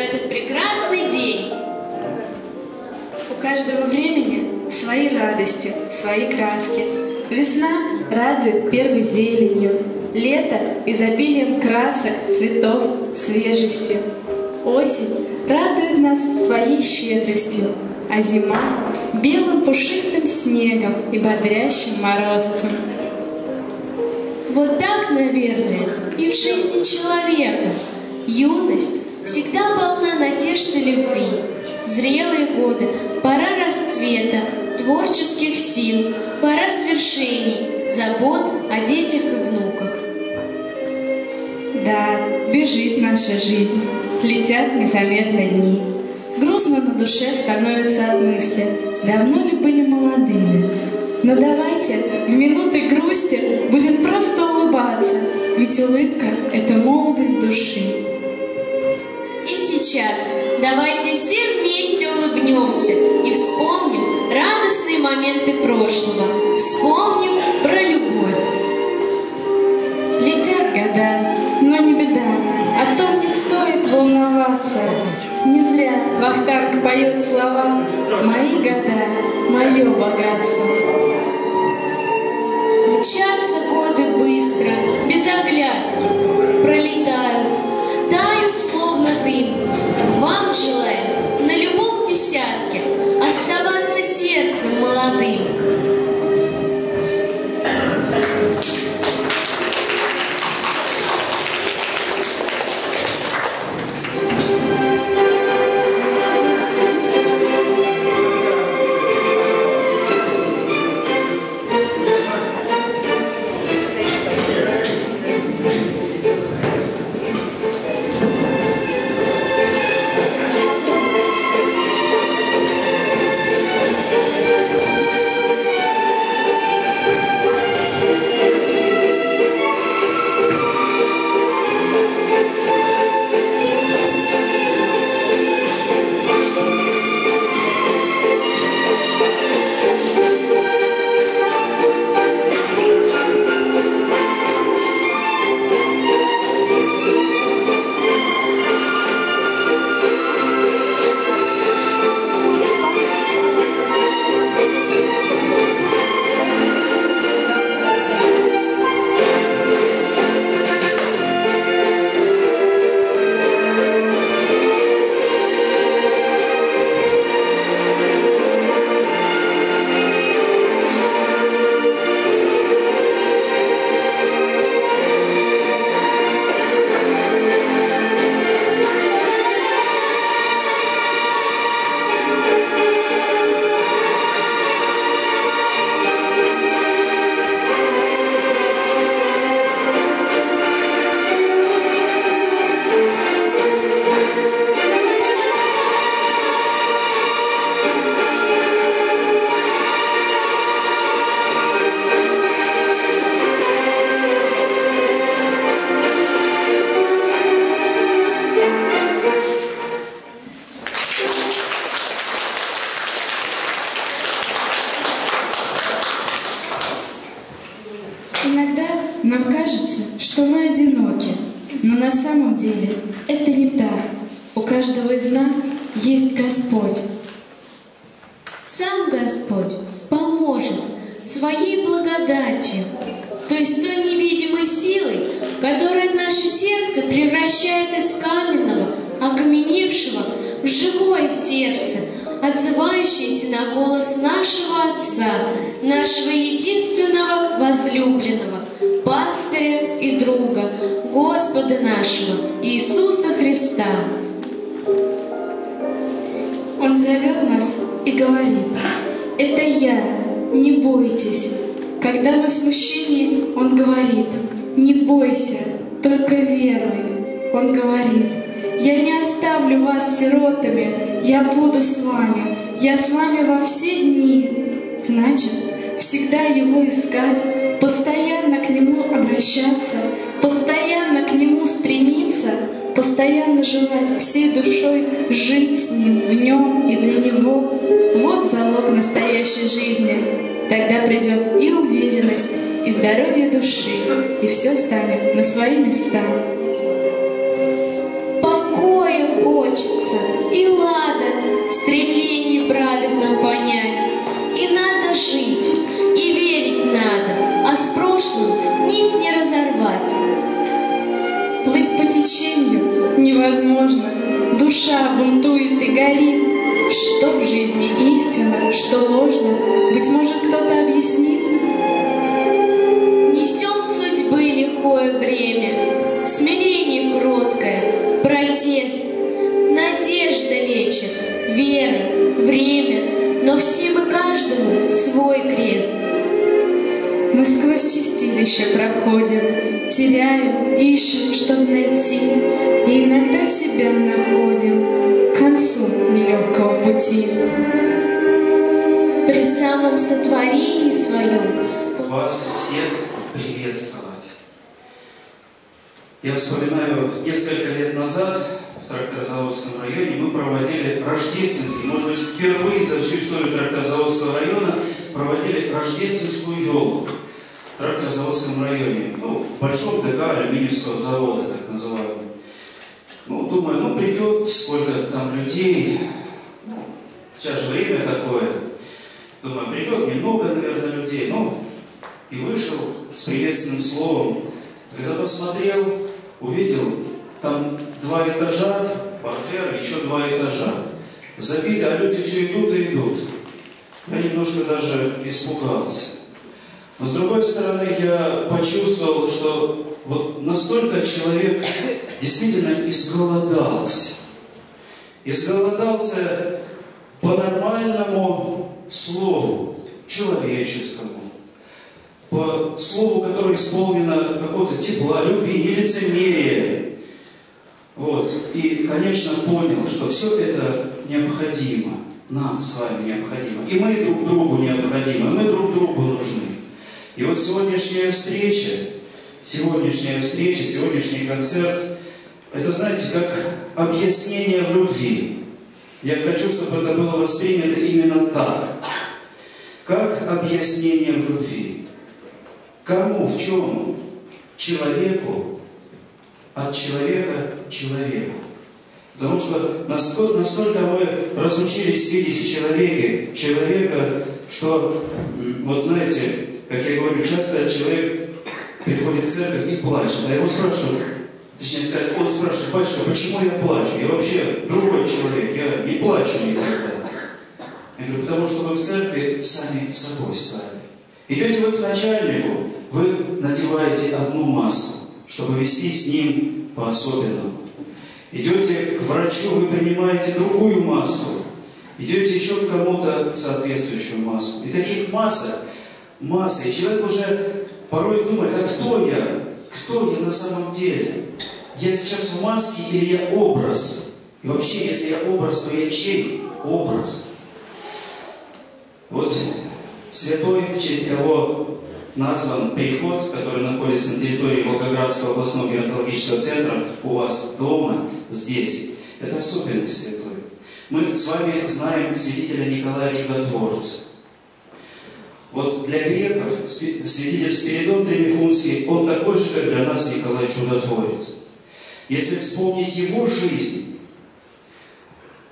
этот прекрасный день. У каждого времени свои радости, свои краски. Весна радует первой зеленью, лето – изобилием красок, цветов, свежестью. Осень радует нас своей щедростью, а зима – белым пушистым снегом и бодрящим морозцем. Вот так, наверное, и в жизни человека. Юность всегда полна надежд и любви. Зрелые годы – пора расцвета, творческих сил, пора свершений, забот о детях и внуках. Да, бежит наша жизнь, летят незаметно дни. Грустно на душе становится от мысли, давно ли были молодыми. Но давайте в минуты грусти будем просто улыбаться, ведь улыбка — это молодость души. Сейчас давайте все вместе улыбнемся и вспомним радостные моменты прошлого, вспомним про любовь. Летят года, но не беда, о том не стоит волноваться. Не зря Вахтанг поет слова «Мои года, мое богатство». Мчатся годы быстро, без оглядки, тают словно дым. Вам желаю на любом десятке оставаться сердцем молодым. Оставлю вас сиротами, я буду с вами, я с вами во все дни. Значит, всегда Его искать, постоянно к Нему обращаться, постоянно к Нему стремиться, постоянно желать всей душой жить с ним, в нем и для него. Вот залог настоящей жизни. Тогда придет и уверенность, и здоровье души, и все станет на свои места. Хочется, и лада, стремление праведно понять. И надо жить, и верить надо, а с прошлым нить не разорвать. Плыть по течению невозможно, душа бунтует и горит. Что в жизни истина, что ложно, быть может, кто-то объяснит. Чистилище проходим, теряем, ищем, чтоб найти, и иногда себя находим к концу нелегкого пути. При самом сотворении своем вас всех приветствовать. Я вспоминаю, несколько лет назад в Тракторозаводском районе мы проводили рождественский, может быть, впервые за всю историю Тракторозаводского района проводили рождественскую елку Тракторозаводском районе, ну, большом ДК алюминиевского завода, так называемого. Ну, думаю, ну, придет сколько там людей, ну, сейчас же время такое, думаю, придет немного, наверное, людей, ну, и вышел с приветственным словом. Когда посмотрел, увидел, там два этажа, портер, еще два этажа. Забиты, а люди все идут и идут. Я немножко даже испугался. Но с другой стороны, я почувствовал, что вот настолько человек действительно изголодался. Изголодался по нормальному слову, человеческому, по слову, которое исполнено какого-то тепла, любви, не лицемерия. Вот. И, конечно, понял, что все это необходимо. Нам с вами необходимо. И мы друг другу необходимы, мы друг другу нужны. И вот сегодняшняя встреча, сегодняшняя встреча, сегодняшний концерт, это, знаете, как объяснение в любви. Я хочу, чтобы это было воспринято именно так. Как объяснение в любви. Кому, в чем? Человеку, от человека человеку. Потому что настолько, настолько мы разучились видеть в человеке человека, что, вот знаете, как я говорю, часто человек приходит в церковь и плачет, а его спрашивают, точнее сказать, он спрашивает, батюшка, почему я плачу? Я вообще другой человек, я не плачу никогда. Я говорю, потому что вы в церкви сами собой стали. Идете вы к начальнику, вы надеваете одну маску, чтобы вести с ним по-особенному. Идете к врачу, вы принимаете другую маску. Идете еще к кому-то соответствующую маску. И таких масок, масса. И человек уже порой думает, а кто я? Кто я на самом деле? Я сейчас в маске или я образ? И вообще, если я образ, то я чей образ? Вот святой, в честь кого назван переход, который находится на территории Волгоградского областного геронтологического центра у вас дома, здесь. Это особенный святой. Мы с вами знаем святителя Николая Чудотворца. Вот для греков святитель Спиридон Тремифунский, он такой же, как для нас Николай Чудотворец. Если вспомнить его жизнь,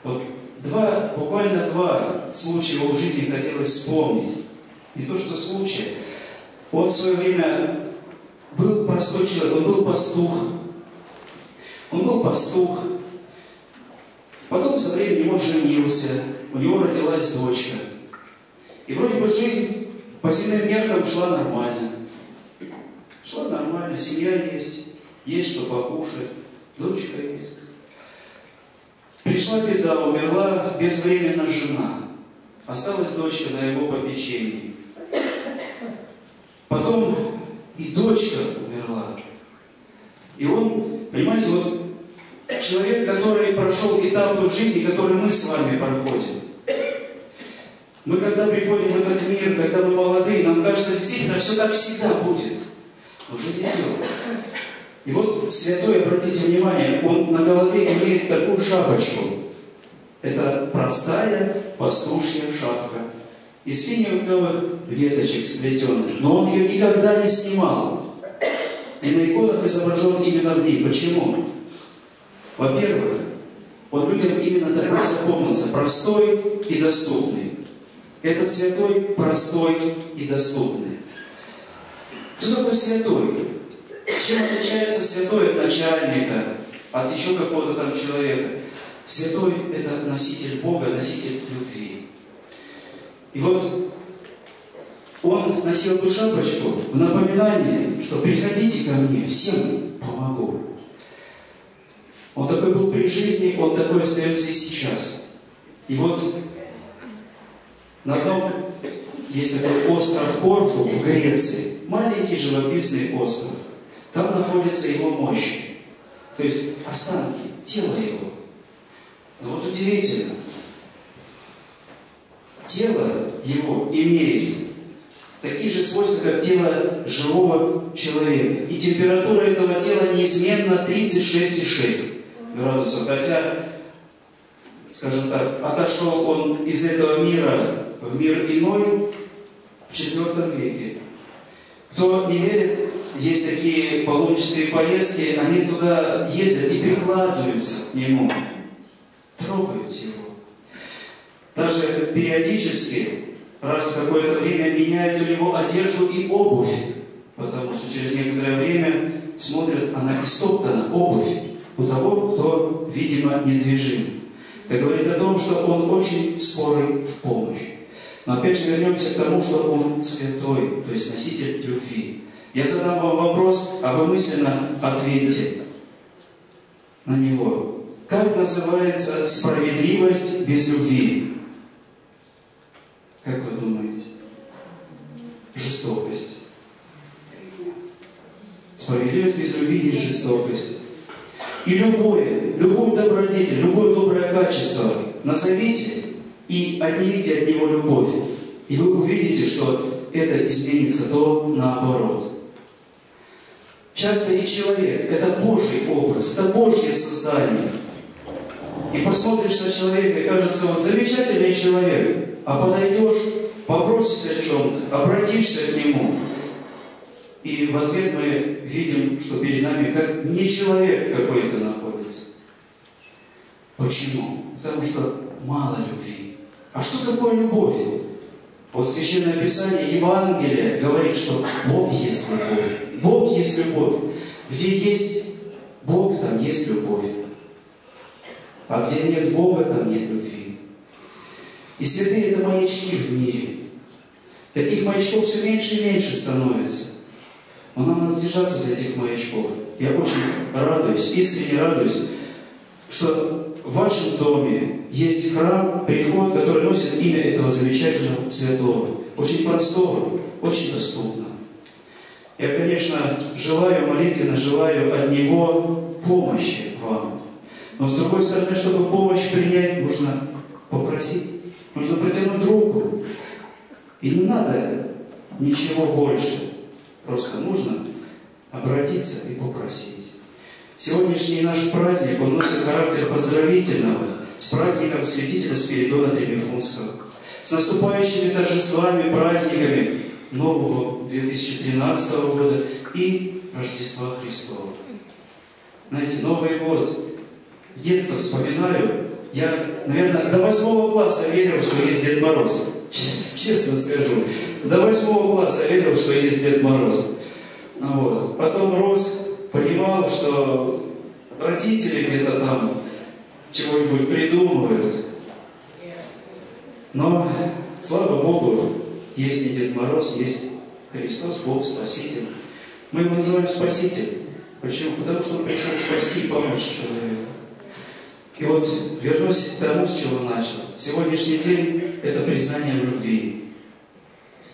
вот два, буквально два случая его в жизни хотелось вспомнить. Не то, что случай, он в свое время был простой человек, он был пастух. Он был пастух. Потом со временем он женился, у него родилась дочка. И вроде бы жизнь по земным меркам шла нормально. Шла нормально, семья есть, есть что покушать, дочка есть. Пришла беда, умерла безвременно жена. Осталась дочка на его попечении. Потом и дочка умерла. И он, понимаете, вот человек, который прошел этапы в жизни, которые мы с вами проходим. Мы когда приходим в этот мир, когда мы молодые, нам кажется, действительно, все как всегда будет. Но жизнь идет. И вот святой, обратите внимание, он на голове имеет такую шапочку. Это простая пастушья шапка из финиковых веточек сплетенных. Но он ее никогда не снимал. И на иконах изображен именно в ней. Почему? Во-первых, он людям именно такой запомнился, простой и доступный. Этот святой простой и доступный. Кто такой святой? Чем отличается святой от начальника, от еще какого-то там человека? Святой – это носитель Бога, носитель любви. И вот он носил эту шапочку в напоминание, что приходите ко мне, всем помогу. Он такой был при жизни, он такой остается и сейчас. И вот на одном есть такой остров Корфу в Греции, маленький живописный остров. Там находится его мощь, то есть останки, тело его. Но вот удивительно, тело его имеет такие же свойства, как тело живого человека. И температура этого тела неизменно 36,6 градусов. Хотя, скажем так, отошел он из этого мира в мир иной в IV веке. Кто не верит, есть такие паломнические поездки, они туда ездят и прикладываются к нему, трогают его. Даже периодически, раз в какое-то время, меняют у него одежду и обувь, потому что через некоторое время смотрят, она истоптана, обувь у того, кто, видимо, недвижим. Это говорит о том, что он очень скорый в помощь. Но опять же вернемся к тому, что он святой, то есть носитель любви. Я задам вам вопрос, а вы мысленно ответьте на него. Как называется справедливость без любви? Как вы думаете? Жестокость. Справедливость без любви есть жестокость. И любое, любую добродетель, любое доброе качество назовите и отнимите от него любовь. И вы увидите, что это изменится до наоборот. Часто и человек – это Божий образ, это Божье создание. И посмотришь на человека, и кажется, вот замечательный человек, а подойдешь, попросишься о чем-то, обратишься к нему, и в ответ мы видим, что перед нами как не человек какой-то находится. Почему? Потому что мало любви. А что такое любовь? Вот Священное Писание, Евангелие говорит, что Бог есть любовь. Бог есть любовь. Где есть Бог, там есть любовь. А где нет Бога, там нет любви. И святые – это маячки в мире. Таких маячков все меньше и меньше становится. Но нам надо держаться за этих маячков. Я очень радуюсь, искренне радуюсь, что в вашем доме есть храм, приход, который носит имя этого замечательного святого. Очень простого, очень доступного. Я, конечно, желаю молитвенно, желаю от Него помощи вам. Но с другой стороны, чтобы помощь принять, нужно попросить, нужно протянуть руку. И не надо ничего больше. Просто нужно обратиться и попросить. Сегодняшний наш праздник, он носит характер поздравительного с праздником святителя Спиридона Требефунского. С наступающими торжествами, праздниками, нового 2013 года и Рождества Христова. Знаете, Новый год. В детство вспоминаю, я, наверное, до восьмого класса верил, что есть Дед Мороз. Честно скажу. До восьмого класса верил, что есть Дед Мороз. Вот. Потом рос, понимал, что родители где-то там чего-нибудь придумывают. Но, слава Богу, есть не Дед Мороз, есть Христос, Бог, Спаситель. Мы его называем Спаситель. Почему? Потому что он пришел спасти и помочь человеку. И вот вернусь к тому, с чего начал. Сегодняшний день – это признание в любви.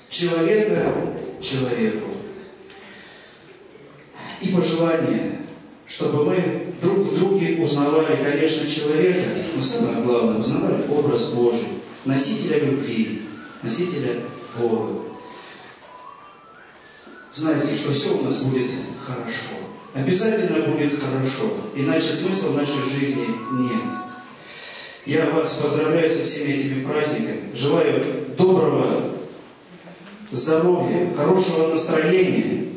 Человека человеку. И пожелание, чтобы мы друг в друге узнавали, конечно, человека, но самое главное, узнавали образ Божий, носителя любви, носителя Бога. Знаете, что все у нас будет хорошо. Обязательно будет хорошо, иначе смысла в нашей жизни нет. Я вас поздравляю со всеми этими праздниками. Желаю доброго здоровья, хорошего настроения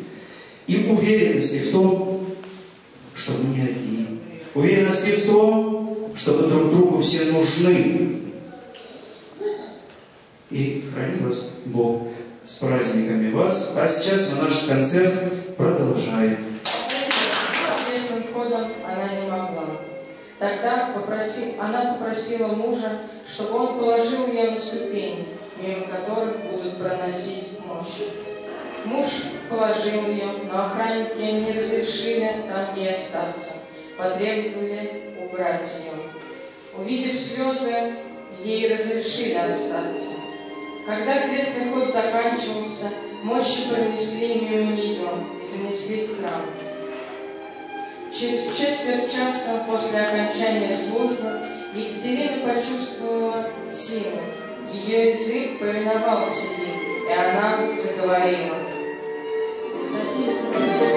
и уверенности в том, что мы не одни. Уверенности в том, что мы друг другу все нужны. И храни вас Бог с праздниками вас. А сейчас наш концерт ходом она не могла. Тогда попроси- она попросила мужа, чтобы он положил ее на ступени, мимо которых будут проносить мощь. Муж положил ее, но охранники не разрешили там ей остаться, потребовали убрать ее. Увидев слезы, ей разрешили остаться. Когда крестный ход заканчивался, мощи пронесли мимо нее и занесли в храм. Через четверть часа после окончания службы Екатерина почувствовала силу. Ее язык повиновался ей, и она заговорила. Thank you.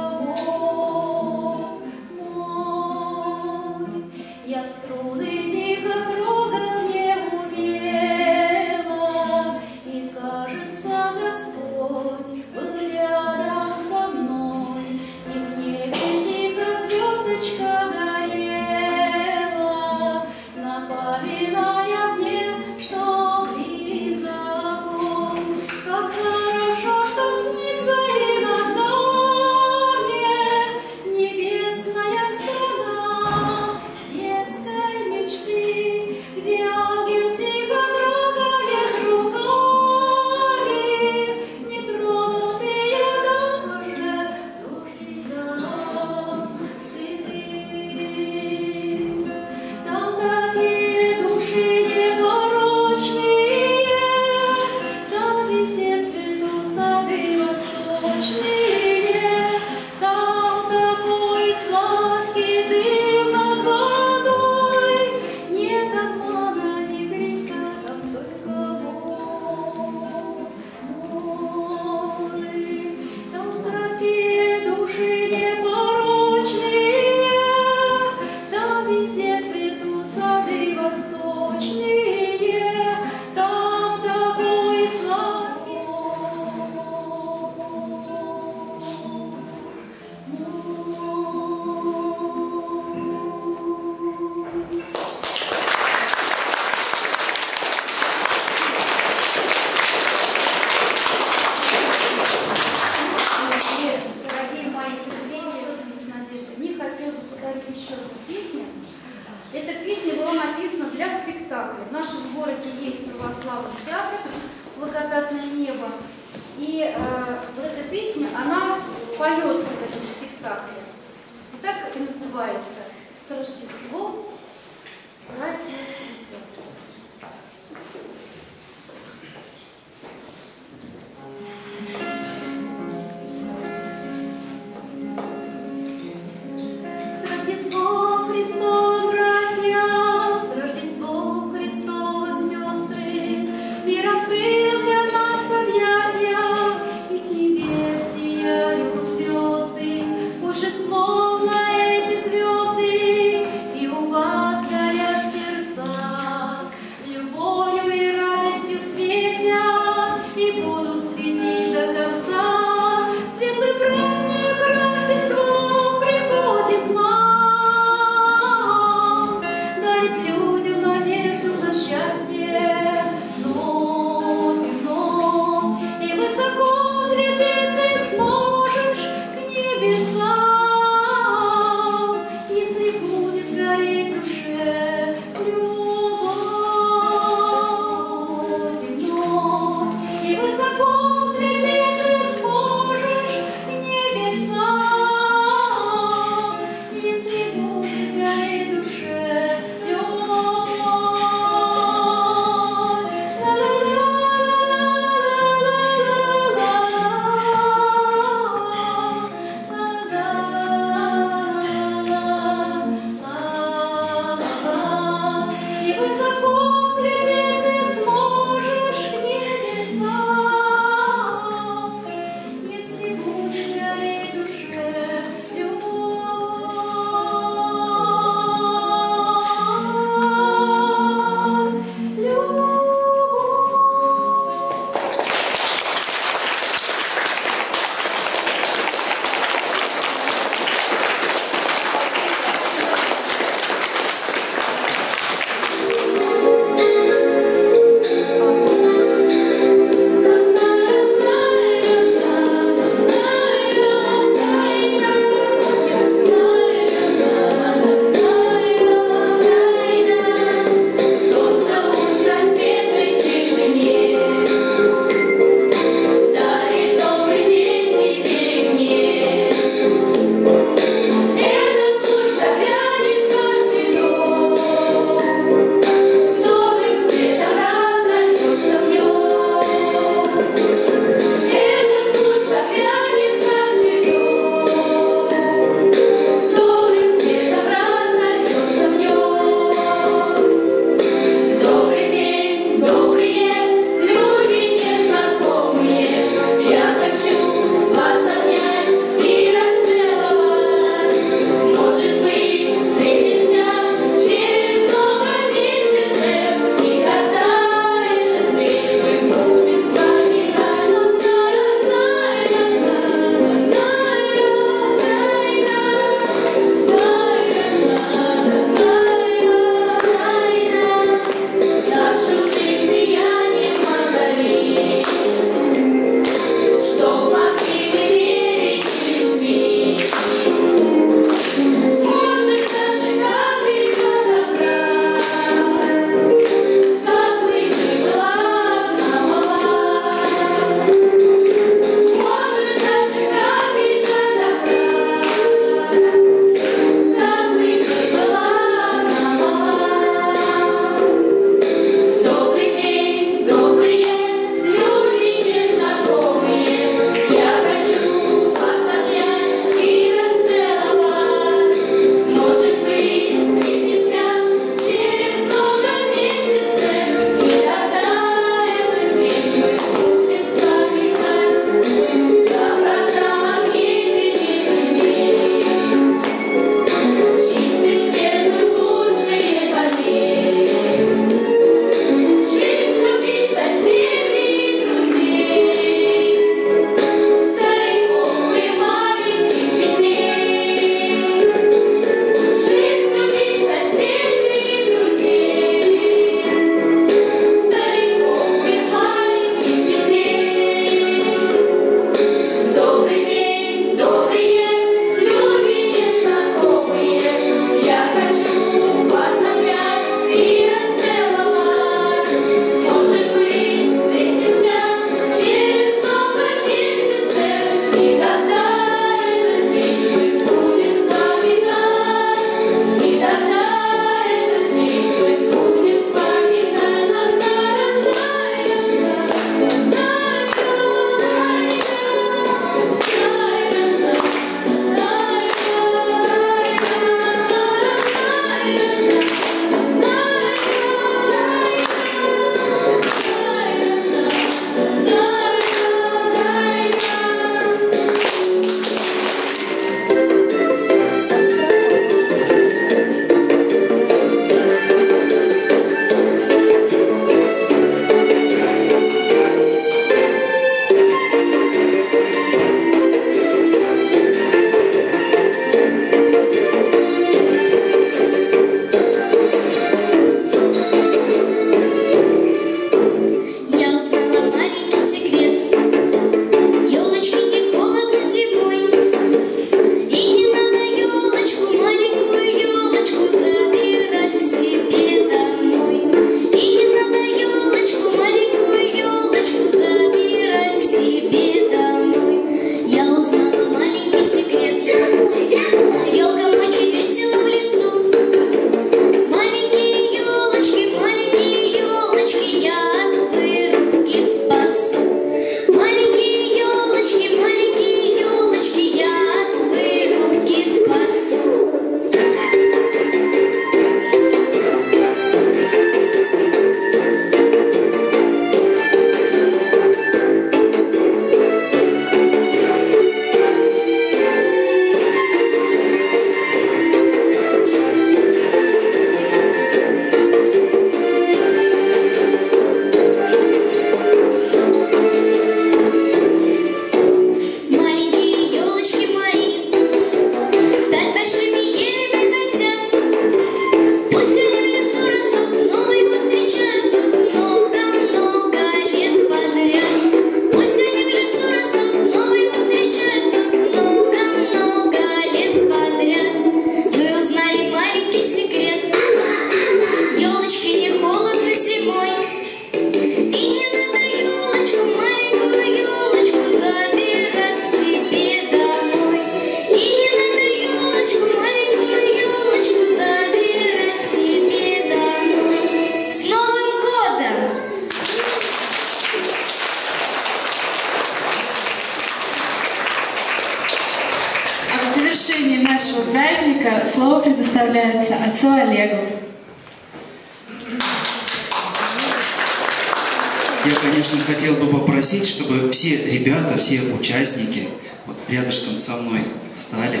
Хотел бы попросить, чтобы все ребята, все участники вот рядышком со мной стали.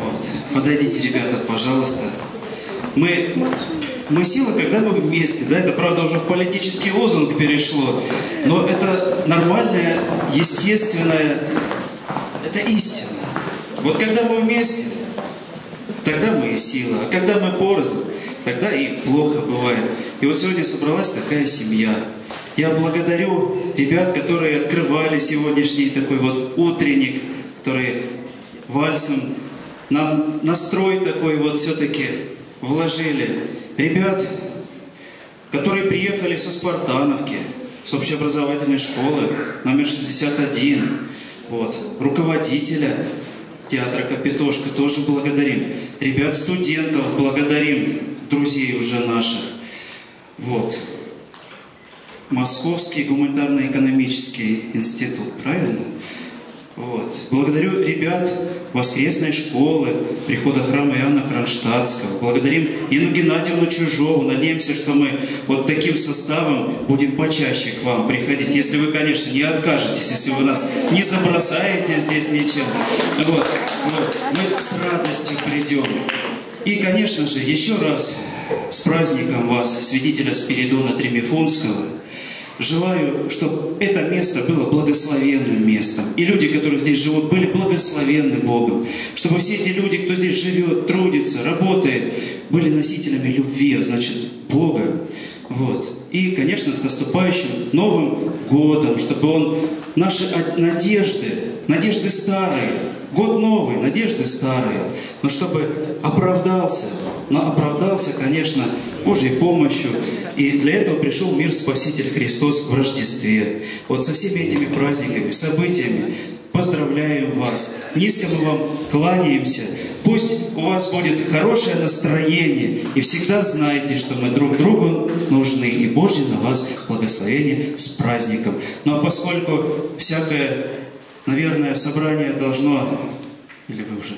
Вот. Подойдите, ребята, пожалуйста. Мы, мы сила, когда мы вместе, да, это, правда, уже в политический лозунг перешло, но это нормальная, естественная, это истина. Вот когда мы вместе, тогда мы и сила, а когда мы порознь, тогда и плохо бывает. И вот сегодня собралась такая семья. Я благодарю ребят, которые открывали сегодняшний такой вот утренник, которые вальсом нам настрой такой вот все-таки вложили. Ребят, которые приехали со Спартановки, с общеобразовательной школы номер 61, вот, руководителя театра Капитошка тоже благодарим. Ребят, студентов благодарим, друзей уже наших. Вот. Московский гуманитарно-экономический институт, правильно? Вот. Благодарю ребят воскресной школы, прихода храма Иоанна Кронштадтского. Благодарим Инну Геннадьевну Чужову. Надеемся, что мы вот таким составом будем почаще к вам приходить. Если вы, конечно, не откажетесь, если вы нас не забросаете здесь ничем. Вот. Вот. Мы с радостью придем. И, конечно же, еще раз с праздником вас, святителя Спиридона Тремифунского. Желаю, чтобы это место было благословенным местом. И люди, которые здесь живут, были благословенны Богом. Чтобы все эти люди, кто здесь живет, трудится, работает, были носителями любви, а значит, Бога. Вот. И, конечно, с наступающим Новым годом, чтобы он наши надежды, надежды старые, год новый, надежды старые, но чтобы оправдался, но оправдался, конечно, Божьей помощью. И для этого пришел мир Спаситель Христос в Рождестве. Вот со всеми этими праздниками, событиями поздравляем вас. Низко мы вам кланяемся. Пусть у вас будет хорошее настроение. И всегда знайте, что мы друг другу нужны. И Божье на вас благословение с праздником. Ну а поскольку всякое, наверное, собрание должно... Или вы уже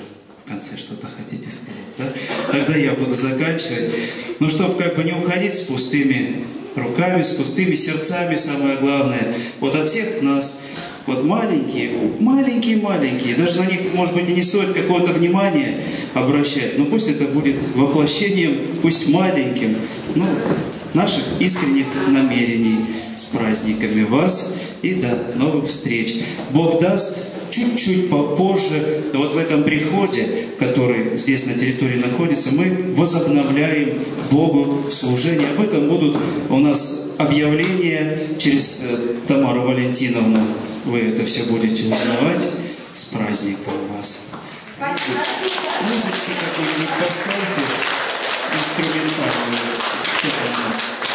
конце что-то хотите сказать, да? Тогда я буду заканчивать. Ну, чтобы как бы не уходить с пустыми руками, с пустыми сердцами, самое главное. Вот от всех нас, вот маленькие, маленькие-маленькие, даже на них, может быть, и не стоит какого-то внимания обращать, но пусть это будет воплощением, пусть маленьким, ну, наших искренних намерений с праздниками вас и до новых встреч. Бог даст, чуть-чуть попозже, вот в этом приходе, который здесь на территории находится, мы возобновляем Богу служение. Об этом будут у нас объявления через э, Тамару Валентиновну. Вы это все будете узнавать. С праздником вас. Музычки какую-нибудь поставьте, инструментальную. Это у нас.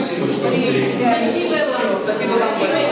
Спасибо, что приехали. Спасибо вам.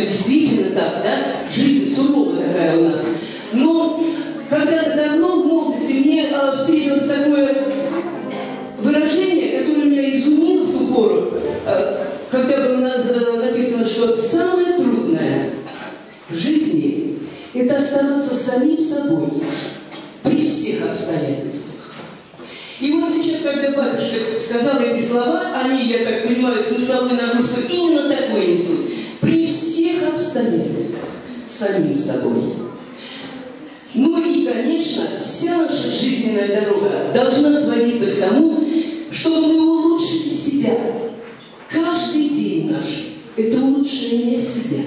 Это действительно так, да? Жизнь суровая такая у нас. Но когда давно в молодости мне э, встретилось такое выражение, которое меня изумило в ту пору, э, когда было на- э, написано, что самое трудное в жизни – это оставаться самим собой при всех обстоятельствах. И вот сейчас, когда батюшка сказал эти слова, они, я так понимаю, смысловой нагрузку именно такой несут. Всех обстоятельствах самим собой. Ну и, конечно, вся наша жизненная дорога должна сводиться к тому, чтобы мы улучшили себя. Каждый день наш – это улучшение себя,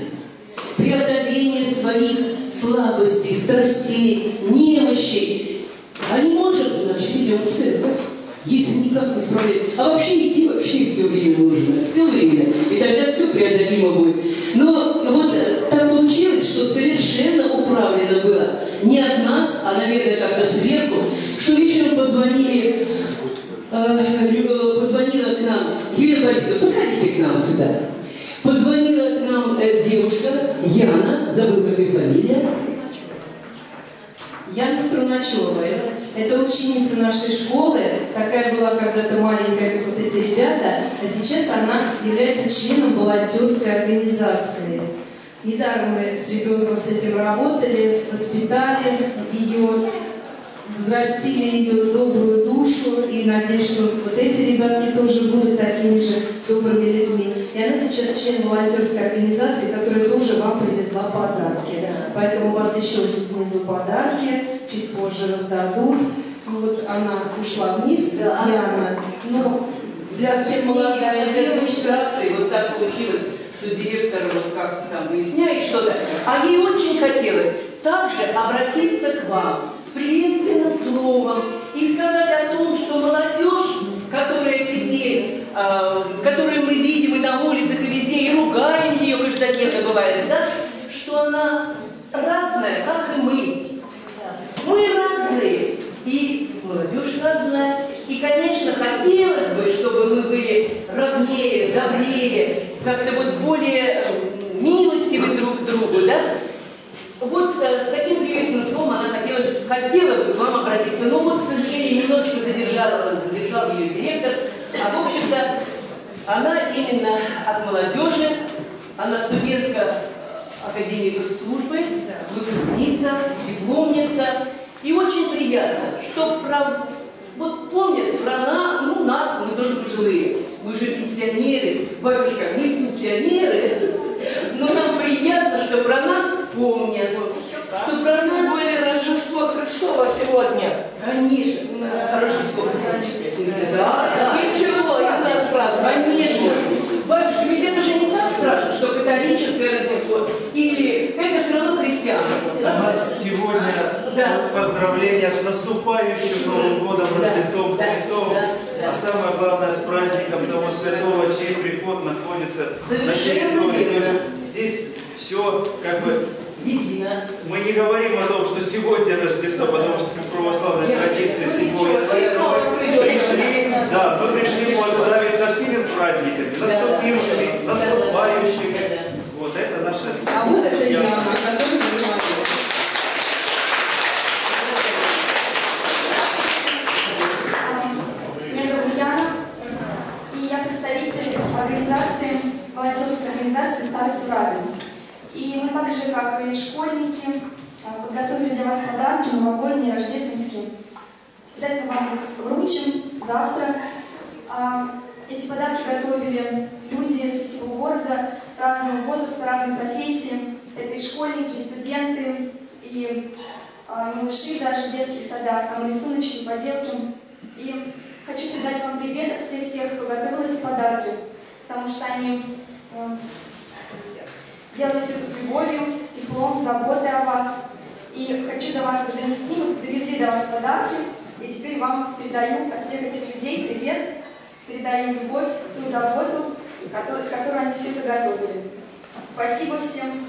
преодоление своих слабостей, страстей, немощей. А не может, значит, идем в церковь. Если никак не справляется. А вообще идти вообще все время нужно. Все время. И тогда все преодолимо будет. Но вот э, так получилось, что совершенно управлено было не от нас, а, наверное, как-то сверху, что вечером позвонили, э, позвонила к нам, Юлия Борисовна, подходите к нам сюда. Позвонила к нам э, девушка Яна, забыл, как ее фамилия. Яна Струначева. Это ученица нашей школы. Такая была когда-то маленькая, как вот эти ребята. А сейчас она является членом волонтерской организации. Недаром мы с ребенком с этим работали, воспитали ее, взрастили ее добрую душу и надеюсь, что вот эти ребятки тоже будут такими же добрыми людьми. И она сейчас член волонтерской организации, которая тоже вам привезла подарки. Поэтому у вас еще ждут внизу подарки, чуть позже раздадут. Ну Вот она ушла вниз, Яна, но Для совсем молодая администрации вот так получилось, что директор вот как там выясняет что-то, а ей очень хотелось также обратиться к вам с приветственным словом и сказать о том, что молодежь, которая теперь, э, которую мы видим и на улицах, и везде, и ругаем ее каждодневно бывает, да, что она разная, как и мы. Мы разные, и молодежь разная. И, конечно, хотелось бы, чтобы мы были равнее, добрее, как-то вот более милостивы друг к другу, да? Вот э, с таким приветственным словом она хотела, хотела бы к вам обратиться, но вот, к сожалению, немножечко задержала, задержал ее директор. А, в общем-то, она именно от молодежи, она студентка Академии госслужбы, выпускница, дипломница. И очень приятно, что про, вот помнят про нас, ну нас, мы тоже пожилые, мы же пенсионеры, батюшка, мы пенсионеры, но нам приятно, что про нас помнят, что про нас... Более Рождество Христово сегодня. Конечно, Рождество Христовое. Да, да. Ничего, и надо праздновать. Конечно. Батюшка, ведь это же не так страшно, что католическое Рождество. Или это все равно христианское сегодня Да. поздравления с наступающим Новым годом. Рождеством Да. Христовым, Да. А самое главное с праздником того святого, чей приход находится на Совершенно территории. Верно. есть Здесь все как бы Едино. мы не говорим о том, что сегодня Рождество, потому что по православной Нет, традиции ну, придет. Пришли, да, мы пришли поздравить со всеми праздниками, наступившими, наступающими. Вот это наша А вот это яма. Волонтерской организации «Старость в радость». И мы так же, как и школьники, а, подготовили для вас подарки новогодние, рождественские. Обязательно вам их вручим завтра. А, Эти подарки готовили люди со всего города, разного возраста, разной профессии. Это и школьники, и студенты, и а, малыши даже в детских садах, там рисуночки, поделки. И хочу передать вам привет от всех тех, кто готовил эти подарки, потому что они делают все это с любовью, с теплом, заботой о вас. И хочу до вас донести, мы довезли до вас подарки, и теперь вам передаю от всех этих людей привет, передаю любовь, ту заботу, с которой они все это готовили. Спасибо всем.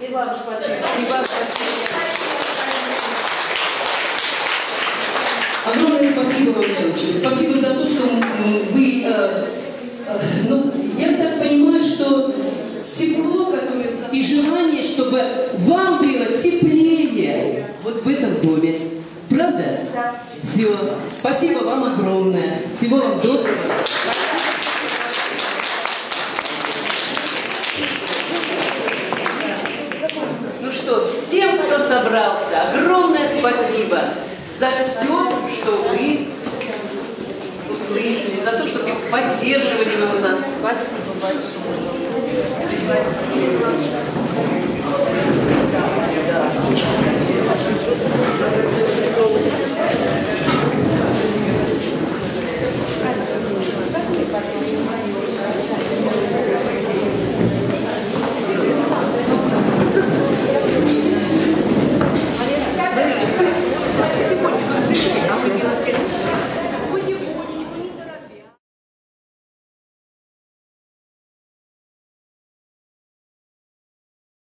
И вам спасибо. И вам спасибо. Огромное спасибо вам, девочки. Спасибо за то, что вы, э, э, ну, я так понимаю, что тепло, которое и желание, чтобы вам было теплее вот в этом доме. Правда? Да. Все. Спасибо вам огромное. Всего вам доброго. Ну что, всем, кто собрался, огромное спасибо за все, что вы услышали, за то, что вы поддерживали нас. Спасибо большое. Thank you.